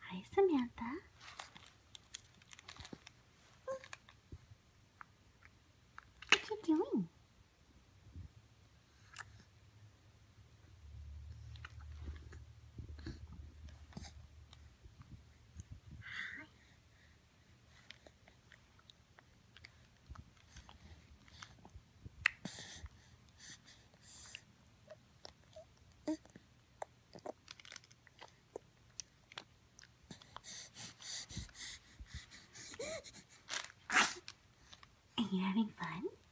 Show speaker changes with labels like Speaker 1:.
Speaker 1: Hi, Samantha. What you doing? You having fun?